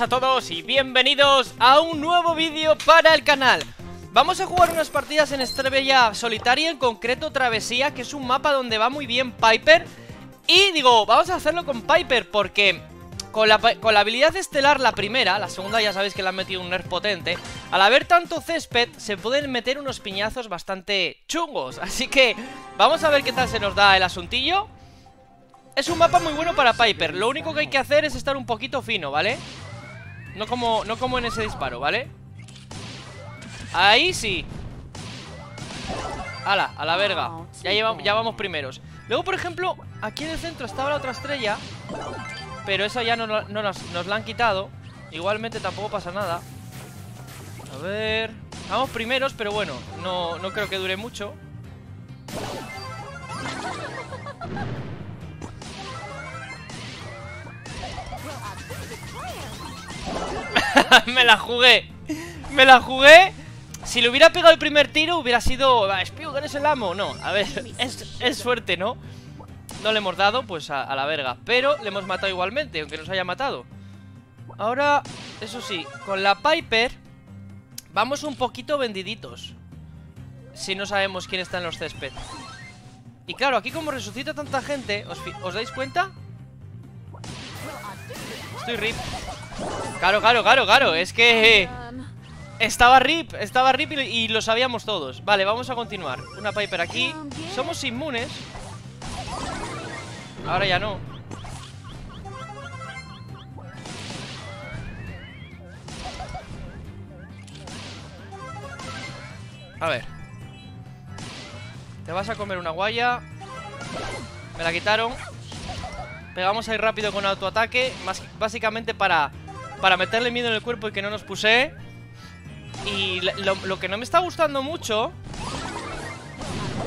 a todos y bienvenidos a un nuevo vídeo para el canal. Vamos a jugar unas partidas en Estrella Solitaria, en concreto Travesía, que es un mapa donde va muy bien Piper. Y digo, vamos a hacerlo con Piper porque con la, con la habilidad estelar, la primera, la segunda ya sabéis que le han metido un nerf potente Al haber tanto césped, se pueden meter unos piñazos bastante chungos. Así que vamos a ver qué tal se nos da el asuntillo. Es un mapa muy bueno para Piper Lo único que hay que hacer es estar un poquito fino, ¿vale? No como, no como en ese disparo, ¿vale? Ahí sí. Ala, a la verga. Ya, llevamos, ya vamos primeros. Luego, por ejemplo, aquí en el centro estaba la otra estrella Pero esa ya no, nos, nos la han quitado. Igualmente tampoco pasa nada. A ver... Vamos primeros, pero bueno No, no creo que dure mucho Me la jugué. Me la jugué. Si le hubiera pegado el primer tiro hubiera sido Espío, eres el amo No, a ver, es, suerte, ¿no? No le hemos dado, pues a, la verga. Pero le hemos matado igualmente, aunque nos haya matado. Ahora, eso sí Con la Piper Vamos un poquito vendiditos. Si no sabemos quién está en los césped. Y claro, aquí como resucita tanta gente ¿Os, ¿os dais cuenta? Estoy rip Claro, claro, claro, claro. Es que... Estaba rip, estaba rip y, lo sabíamos todos. Vale, vamos a continuar. Una Piper aquí. Somos inmunes. Ahora ya no. A ver. Te vas a comer una guaya. Me la quitaron. Pegamos ahí rápido con autoataque Básicamente para para meterle miedo en el cuerpo y que no nos puse Y lo, que no me está gustando mucho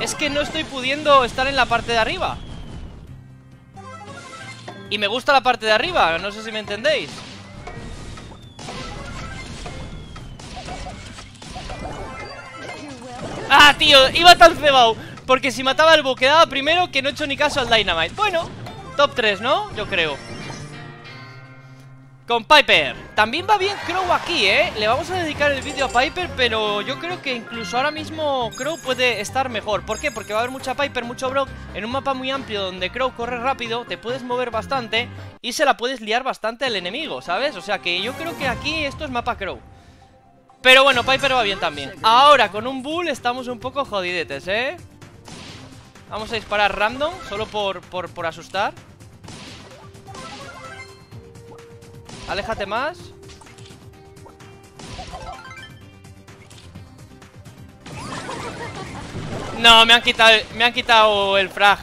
Es que no estoy pudiendo estar en la parte de arriba Y me gusta la parte de arriba, no sé si me entendéis ¡Ah, tío! Iba tan cebado Porque si mataba al buque quedaba primero que no he hecho ni caso al Dynamite Bueno, top 3, ¿no? Yo creo con Piper También va bien Crow aquí, ¿eh? Le vamos a dedicar el vídeo a Piper Pero yo creo que incluso ahora mismo Crow puede estar mejor ¿Por qué? Porque va a haber mucha Piper, mucho Brock En un mapa muy amplio donde Crow corre rápido Te puedes mover bastante Y se la puedes liar bastante al enemigo, ¿sabes? O sea que yo creo que aquí esto es mapa Crow Pero bueno, Piper va bien también Ahora con un Bull estamos un poco jodidetes, ¿eh? Vamos a disparar random Solo por, por, por asustar Aléjate más No, me han quitado, me han quitado el frag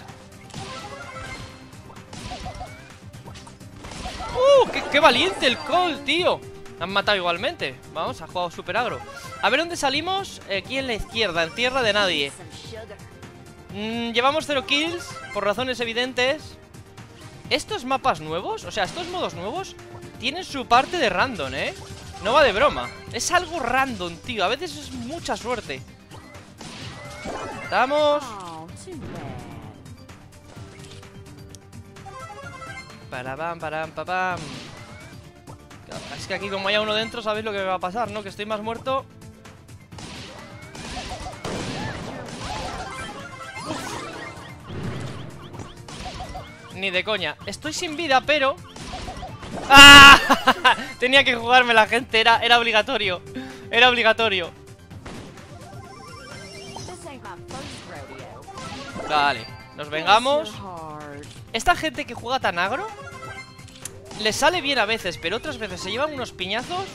¡Uh! Qué, valiente el Cole, tío! Me han matado igualmente Vamos, ha jugado super agro A ver dónde salimos Aquí en la izquierda, en tierra de nadie mm, Llevamos cero kills Por razones evidentes ¿Estos mapas nuevos? O sea, estos modos nuevos tiene su parte de random, ¿eh? No va de broma. Es algo random, tío. A veces es mucha suerte. Estamos Para pam, para pam, Es que aquí como haya uno dentro Sabéis lo que va a pasar, ¿no? Que estoy más muerto. Ni de coña. Estoy sin vida, pero Tenía que jugarme la gente, era, era obligatorio Era obligatorio. Vale, nos vengamos. Esta gente que juega tan agro Les sale bien a veces Pero otras veces se llevan unos piñazos.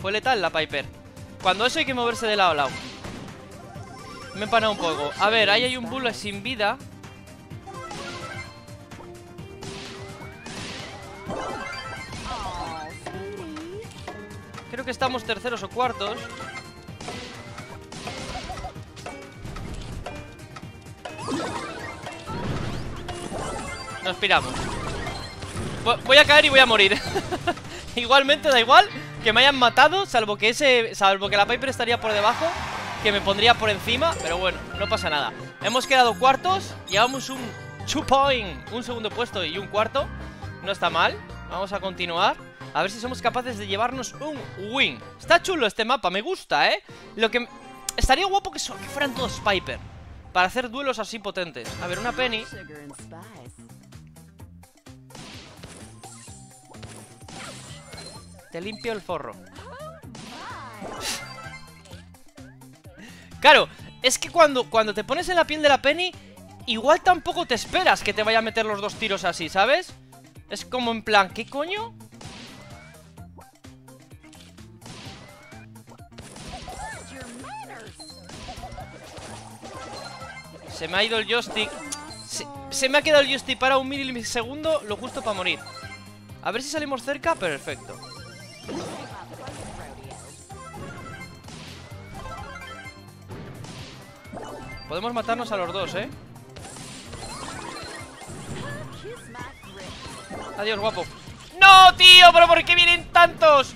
Fue letal la Piper. Cuando eso hay que moverse de lado a lado. Me he empanado un poco. A ver, ahí hay un bull sin vida Creo que estamos terceros o cuartos Nos piramos Voy a caer y voy a morir Igualmente da igual que me hayan matado Salvo que ese salvo que la Piper estaría por debajo Que me pondría por encima Pero bueno, no pasa nada Hemos quedado cuartos Llevamos un Two point. Un segundo puesto y un cuarto. No está mal. Vamos a continuar. A ver si somos capaces de llevarnos un win. Está chulo este mapa, me gusta, ¿eh? Lo que... Estaría guapo que, fueran todos Piper. Para hacer duelos así potentes. A ver, una Penny. Te limpio el forro. Claro, es que cuando, cuando te pones en la piel de la Penny, igual tampoco te esperas que te vaya a meter los dos tiros así, ¿sabes? Es como en plan, ¿qué coño? Se me ha ido el joystick se, me ha quedado el joystick para un milisegundo Lo justo para morir A ver si salimos cerca, perfecto Podemos matarnos a los dos, ¿eh? Adiós, guapo ¡No, tío! ¿Pero por qué vienen tantos?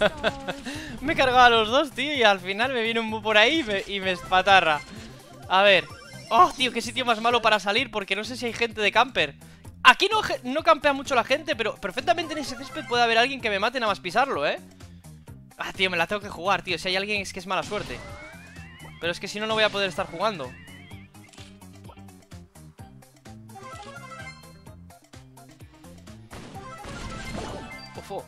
me he cargado a los dos, tío Y al final me viene un bu por ahí y me, y me espatarra A ver Oh, tío, qué sitio más malo para salir Porque no sé si hay gente de camper Aquí no, no campea mucho la gente Pero perfectamente en ese césped puede haber alguien que me mate nada más pisarlo, ¿eh? Ah, tío, me la tengo que jugar, tío Si hay alguien es que es mala suerte Pero es que si no, no voy a poder estar jugando Ufo.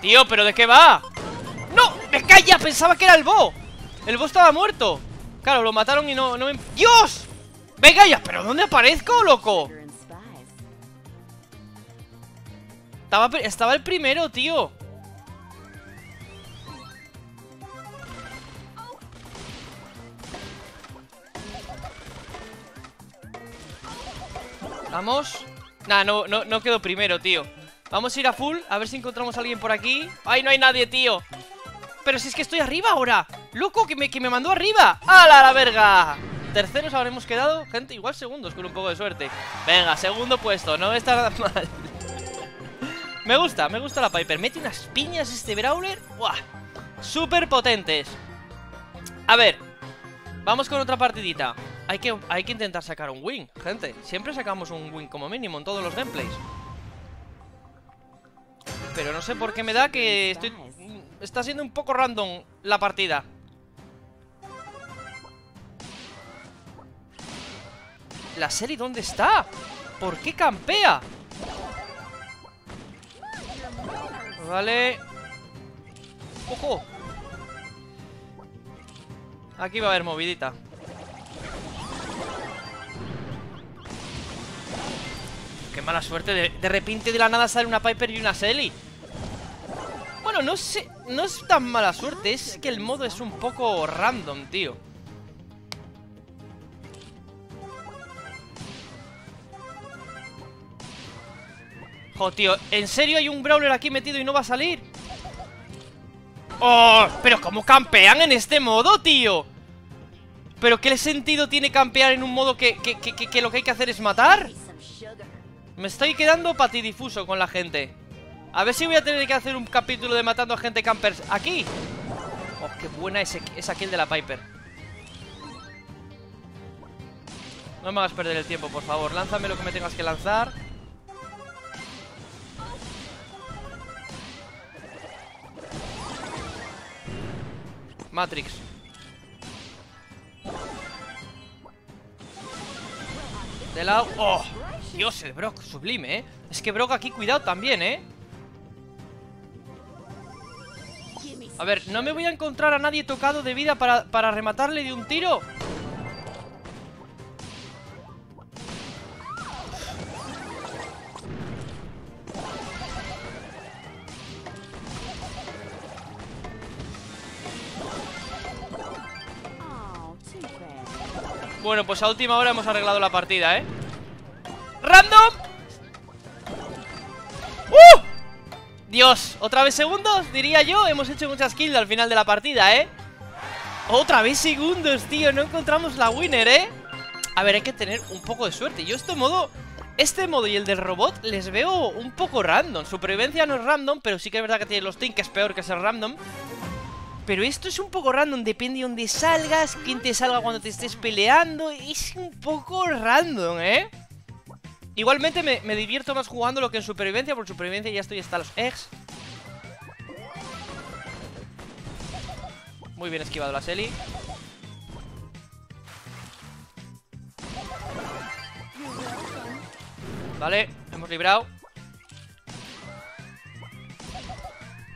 Tío, ¿pero de qué va? ¡Me calla! Pensaba que era el Bo el boss estaba muerto Claro, lo mataron y no, no me... ¡Dios! Venga ya, ¿pero dónde aparezco, loco? Estaba, estaba el primero, tío Vamos Nah, no, no, no quedo primero, tío Vamos a ir a full, a ver si encontramos alguien por aquí ¡Ay, no hay nadie, tío! Pero si es que estoy arriba ahora. ¡Loco, que me, que me mandó arriba! ¡Hala la verga! Terceros habremos quedado, gente, igual segundos con un poco de suerte. Venga, segundo puesto, no está nada mal. Me gusta, me gusta la Piper. Mete unas piñas este Brawler. ¡Buah! Súper potentes A ver Vamos con otra partidita. Hay que, hay que intentar sacar un win, gente. Siempre sacamos un win como mínimo en todos los gameplays. Pero no sé por qué me da que estoy Está siendo un poco random la partida ¿La serie dónde está? ¿Por qué campea? Vale ¡Ojo! Aquí va a haber movidita Qué mala suerte de, de repente de la nada sale una Piper y una Selly Bueno, no sé No es tan mala suerte Es que el modo es un poco random, tío tío, ¿en serio hay un Brawler aquí metido y no va a salir? ¡Oh! ¿Pero cómo campean en este modo, tío? ¿Pero qué sentido tiene campear en un modo que, que, lo que hay que hacer es matar? Me estoy quedando patidifuso con la gente A ver si voy a tener que hacer un capítulo de matando a gente campers aquí Oh, qué buena es, es aquel de la Piper No me hagas perder el tiempo, por favor Lánzame lo que me tengas que lanzar Matrix De lado ¡Oh! Dios, el Brock, sublime, ¿eh? Es que Brock aquí, cuidado también, ¿eh? A ver, no me voy a encontrar a nadie tocado de vida para, para rematarle de un tiro Bueno, pues a última hora hemos arreglado la partida, ¿eh? ¡Random! ¡Uh! Dios, ¿otra vez segundos? Diría yo Hemos hecho muchas kills al final de la partida, ¿eh? Otra vez segundos, tío No encontramos la winner, ¿eh? A ver, hay que tener un poco de suerte Yo este modo... Este modo y el del robot les veo un poco random Supervivencia no es random, pero sí que es verdad que tiene los tinks peor que ser random Pero esto es un poco random, depende de dónde salgas, quién te salga cuando te estés peleando. Es un poco random, ¿eh? Igualmente me, me divierto más jugando lo que en supervivencia, por supervivencia ya estoy hasta los ex. Muy bien esquivado la Selly. Vale, hemos librado.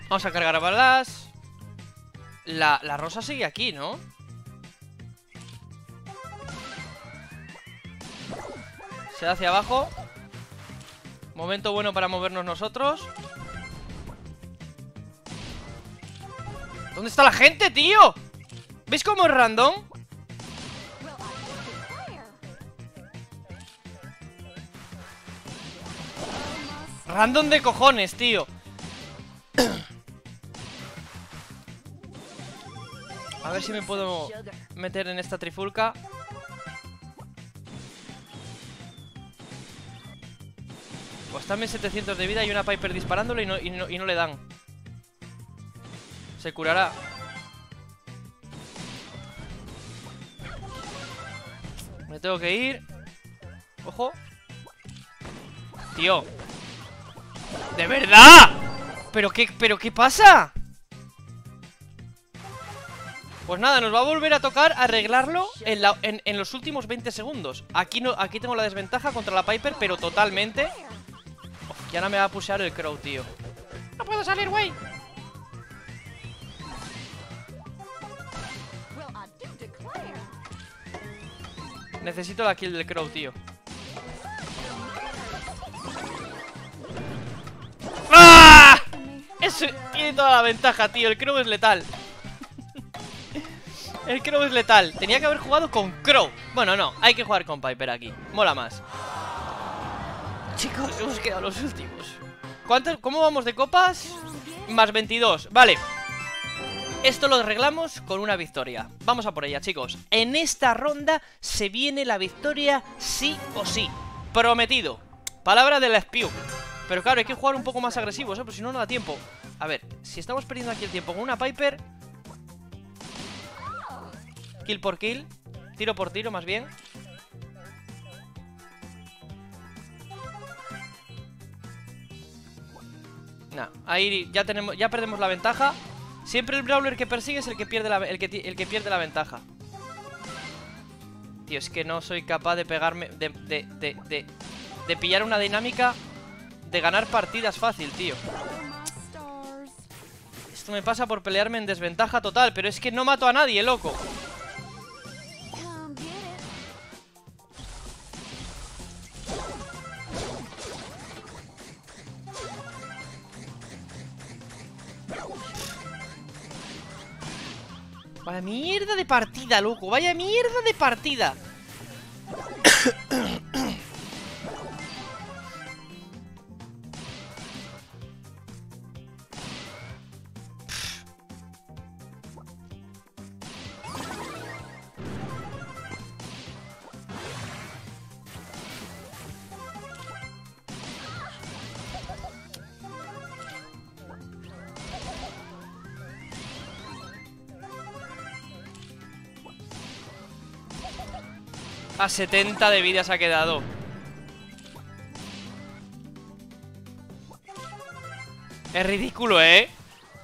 Vamos a cargar a balas. La, la rosa sigue aquí, ¿no? Hacia abajo Momento bueno para movernos nosotros ¿Dónde está la gente, tío? ¿Veis cómo es random? Random de cojones, tío A ver si me puedo meter en esta trifulca Pues está 1700 de vida y una Piper disparándole y no, y no le dan. Se curará. Me tengo que ir. Ojo. Tío. ¡De verdad! ¿Pero qué, pero qué pasa? Pues nada, nos va a volver a tocar arreglarlo en, en, los últimos 20 segundos. Aquí no, aquí tengo la desventaja contra la Piper, pero totalmente Ya no me va a pushear el Crow, tío. No puedo salir, güey Necesito la kill del Crow, tío. ¡Ah! Eso tiene toda la ventaja, tío. El Crow es letal. El Crow es letal. Tenía que haber jugado con Crow. Bueno, no, hay que jugar con Piper aquí. Mola más Chicos, hemos quedado los últimos. ¿Cuántos? ¿Cómo vamos de copas? Más 22, vale. Esto lo arreglamos con una victoria. Vamos a por ella, chicos. En esta ronda se viene la victoria sí o sí. Prometido. Palabra de la Spew Pero claro, hay que jugar un poco más agresivos, ¿eh? Porque si no, no da tiempo. A ver, si estamos perdiendo aquí el tiempo con una Piper. Kill por kill. Tiro por tiro, más bien Ahí ya tenemos, ya perdemos la ventaja. Siempre el brawler que persigue es el que pierde la, el que, pierde la ventaja. Tío, es que no soy capaz de pegarme de pillar una dinámica De ganar partidas fácil, tío. Esto me pasa por pelearme en desventaja total Pero es que no mato a nadie, loco de partida, loco. Vaya mierda de partida A 70 de vida se ha quedado. Es ridículo, ¿eh?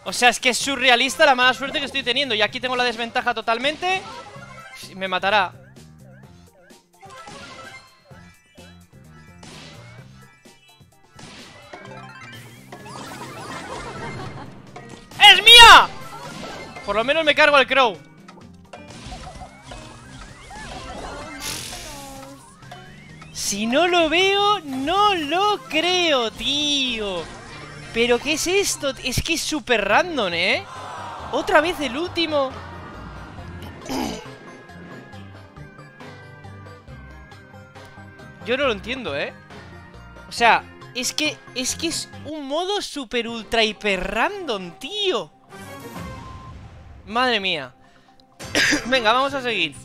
O sea, es que es surrealista la mala suerte que estoy teniendo. Y aquí tengo la desventaja totalmente. Me matará. ¡Es mía! Por lo menos me cargo al Crow Si no lo veo, no lo creo, tío ¿Pero qué es esto? Es que es súper random, ¿eh? Otra vez el último Yo no lo entiendo, ¿eh? O sea, es que es que es un modo super ultra hiper random, tío Madre mía Venga, vamos a seguir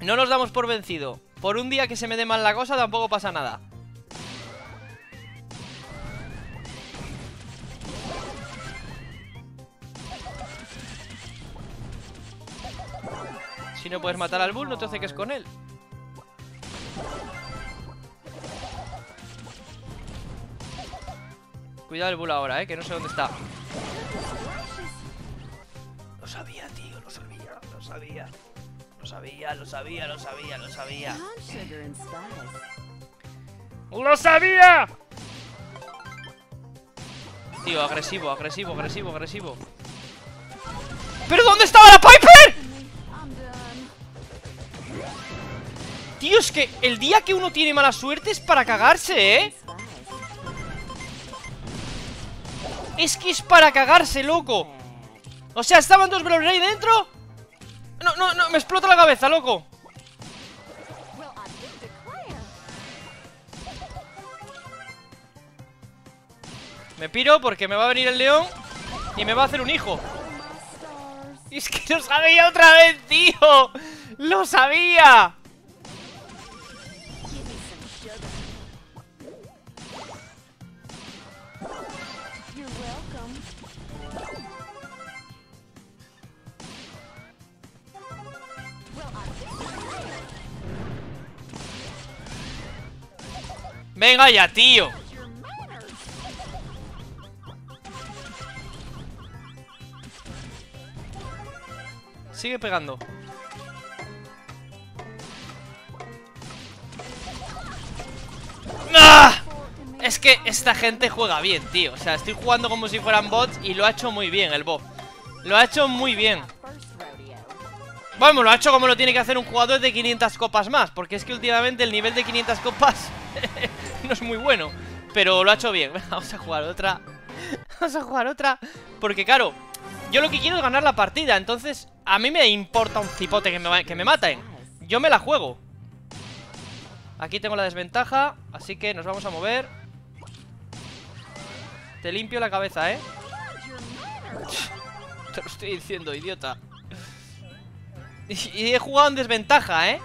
No nos damos por vencido por un día que se me dé mal la cosa tampoco pasa nada. Si no puedes matar al bull, no te acerques con él. Cuidado el bull ahora, eh, que no sé dónde está. Sabía, lo sabía, lo sabía, lo sabía. ¡Lo sabía! Tío, agresivo, agresivo, agresivo, agresivo. ¿Pero dónde estaba la Piper? Tío, es que el día que uno tiene mala suerte es para cagarse, ¿eh? Es que es para cagarse, loco O sea, ¿estaban dos Brawler ahí dentro? No, no, no, me explota la cabeza, loco. Me piro porque me va a venir el león Y me va a hacer un hijo. Es que lo sabía otra vez, tío. ¡Lo sabía! Venga ya, tío. Sigue pegando. ¡Ah! Es que esta gente juega bien, tío. O sea, estoy jugando como si fueran bots Y lo ha hecho muy bien el bot. Lo ha hecho muy bien. Bueno, lo ha hecho como lo tiene que hacer un jugador de 500 copas más Porque es que últimamente el nivel de 500 copas No es muy bueno Pero lo ha hecho bien. Vamos a jugar otra Vamos a jugar otra Porque claro, yo lo que quiero es ganar la partida Entonces, a mí me importa un cipote que me, que me maten. Yo me la juego. Aquí tengo la desventaja Así que nos vamos a mover. Te limpio la cabeza, ¿eh? Te lo estoy diciendo, idiota. Y, he jugado en desventaja, ¿eh?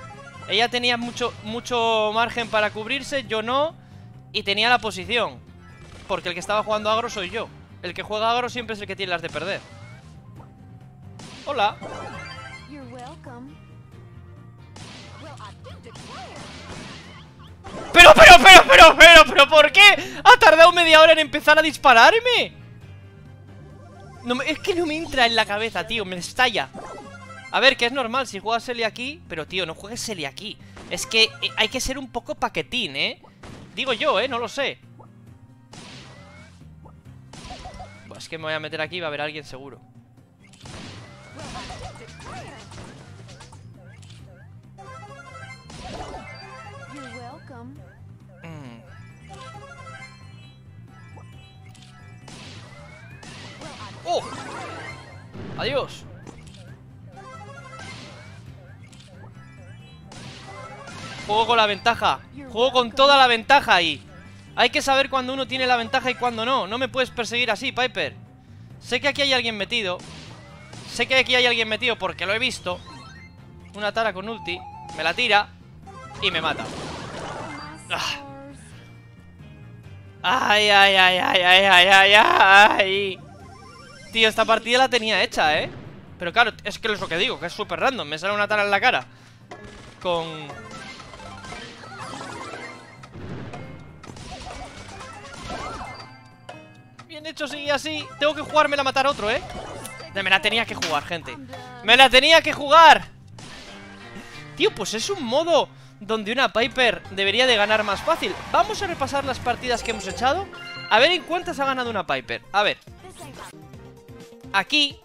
Ella tenía mucho, mucho margen para cubrirse Yo no Y tenía la posición. Porque el que estaba jugando agro soy yo. El que juega agro siempre es el que tiene las de perder. Hola. Pero, pero, pero, pero, pero, pero, ¿por qué? Ha tardado media hora en empezar a dispararme. No Es que no me entra en la cabeza, tío, me estalla. A ver, que es normal si juegas Selly aquí Pero, tío, no juegues Selly aquí. Es que eh, hay que ser un poco paquetín, ¿eh? Digo yo, ¿eh? No lo sé Pues es que me voy a meter aquí y va a haber alguien seguro ¡Oh! ¡Adiós! Juego con la ventaja. Juego con toda la ventaja ahí. Hay que saber cuando uno tiene la ventaja y cuando no. No me puedes perseguir así, Piper. Sé que aquí hay alguien metido. Sé que aquí hay alguien metido porque lo he visto. Una tara con ulti. Me la tira Y me mata. Ah. Ay, ay, ay, ay, ay, ay, ay, ay. Tío, esta partida la tenía hecha, ¿eh? Pero claro, es que es lo que digo, que es súper random. Me sale una tara en la cara. Con... Bien hecho, sigue así Tengo que jugármela a matar otro, ¿eh? Me la tenía que jugar, gente ¡Me la tenía que jugar! Tío, pues es un modo donde una Piper debería de ganar más fácil Vamos a repasar las partidas que hemos echado A ver en cuántas ha ganado una Piper A ver Aquí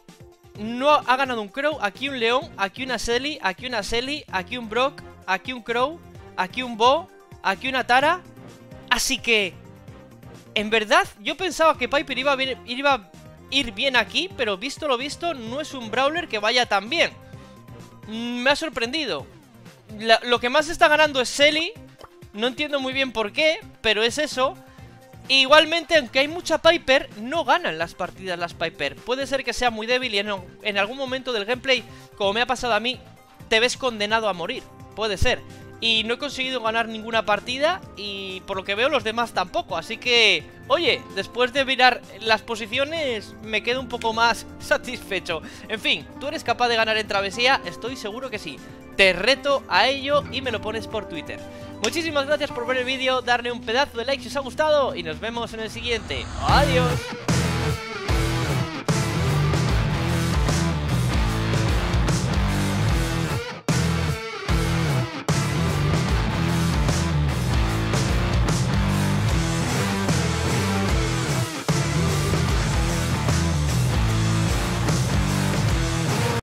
no ha ganado un Crow, aquí un León, aquí una Selly, aquí una Selly, aquí un Brock, aquí un Crow, aquí un Bo, aquí una Tara. Así que, en verdad, yo pensaba que Piper iba a, ir bien aquí, pero visto lo visto, no es un Brawler que vaya tan bien. Me ha sorprendido. lo que más está ganando es Selly, no entiendo muy bien por qué, pero es eso. Igualmente, aunque hay mucha Piper, no ganan las partidas las Piper. Puede ser que sea muy débil y en, algún momento del gameplay, como me ha pasado a mí, te ves condenado a morir. Puede ser. Y no he conseguido ganar ninguna partida y por lo que veo los demás tampoco, así que, oye, después de mirar las posiciones me quedo un poco más satisfecho. En fin, ¿tú eres capaz de ganar en travesía? Estoy seguro que sí. Te reto a ello y me lo pones por Twitter. Muchísimas gracias por ver el vídeo, darle un pedazo de like si os ha gustado y nos vemos en el siguiente. Adiós.